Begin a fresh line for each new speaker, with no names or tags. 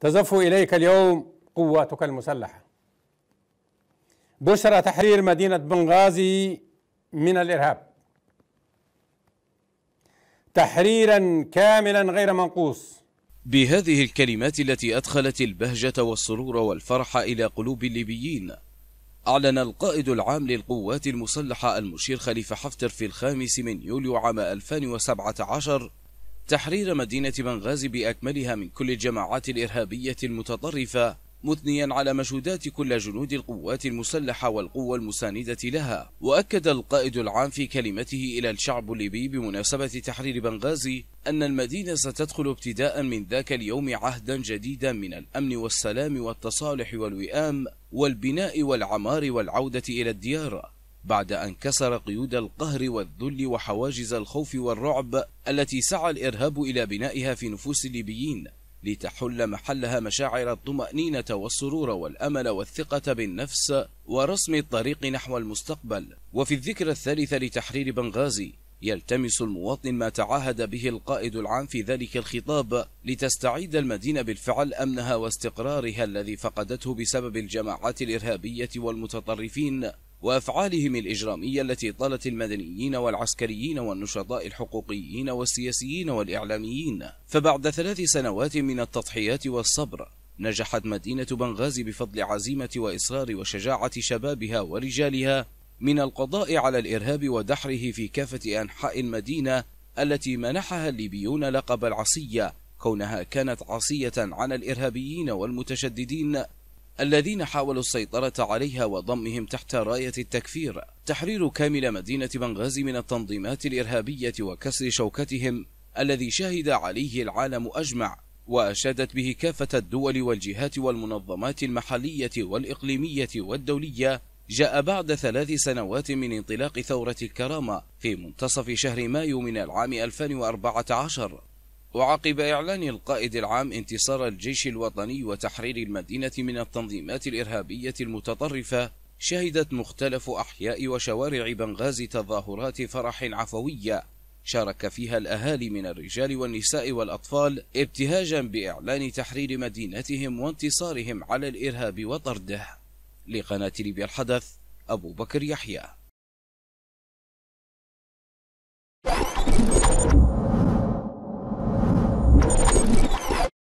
تزف إليك اليوم قواتك المسلحة. بشرى تحرير مدينة بنغازي من الإرهاب. تحريرا كاملا غير منقوص.
بهذه الكلمات التي أدخلت البهجة والسرور والفرح إلى قلوب الليبيين أعلن القائد العام للقوات المسلحة المشير خليفة حفتر في الخامس من يوليو عام 2017 تحرير مدينة بنغازي بأكملها من كل الجماعات الإرهابية المتطرفة مثنيا على مجهودات كل جنود القوات المسلحة والقوة المساندة لها. وأكد القائد العام في كلمته إلى الشعب الليبي بمناسبة تحرير بنغازي أن المدينة ستدخل ابتداء من ذاك اليوم عهدا جديدا من الأمن والسلام والتصالح والوئام والبناء والعمار والعودة إلى الديار. بعد أن كسر قيود القهر والذل وحواجز الخوف والرعب التي سعى الإرهاب إلى بنائها في نفوس الليبيين لتحل محلها مشاعر الطمأنينة والسرور والأمل والثقة بالنفس ورسم الطريق نحو المستقبل. وفي الذكرى الثالثة لتحرير بنغازي يلتمس المواطن ما تعاهد به القائد العام في ذلك الخطاب لتستعيد المدينة بالفعل أمنها واستقرارها الذي فقدته بسبب الجماعات الإرهابية والمتطرفين. وأفعالهم الإجرامية التي طالت المدنيين والعسكريين والنشطاء الحقوقيين والسياسيين والإعلاميين. فبعد ثلاث سنوات من التضحيات والصبر نجحت مدينة بنغازي بفضل عزيمة وإصرار وشجاعة شبابها ورجالها من القضاء على الإرهاب ودحره في كافة أنحاء المدينة التي منحها الليبيون لقب العصية كونها كانت عصية عن الإرهابيين والمتشددين. الذين حاولوا السيطرة عليها وضمهم تحت راية التكفير. تحرير كامل مدينة بنغازي من التنظيمات الإرهابية وكسر شوكتهم الذي شهد عليه العالم أجمع وأشادت به كافة الدول والجهات والمنظمات المحلية والإقليمية والدولية. جاء بعد ثلاث سنوات من انطلاق ثورة الكرامة في منتصف شهر مايو من العام 2014 وعقب إعلان القائد العام انتصار الجيش الوطني وتحرير المدينة من التنظيمات الإرهابية المتطرفة شهدت مختلف أحياء وشوارع بنغازي تظاهرات فرح عفوية شارك فيها الأهالي من الرجال والنساء والأطفال ابتهاجا بإعلان تحرير مدينتهم وانتصارهم على الإرهاب وطرده. لقناة ليبيا الحدث أبو بكر يحيى.